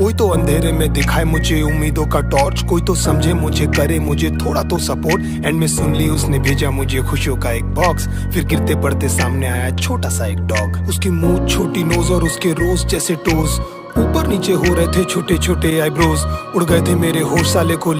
कोई तो अंधेरे में दिखाए मुझे उम्मीदों का टॉर्च कोई तो समझे मुझे करे, मुझे थोड़ा तो सपोर्ट एंड में सुन ली उसने भेजा मुझे खुशियों का एक बॉक्स फिर गिरते पड़ते सामने आया छोटा सा एक डॉग उसकी मुँह छोटी नोज़ और उसके रोज जैसे टोज ऊपर नीचे हो रहे थे छोटे छोटे आईब्रोज उड़ गए थे मेरे होश साले को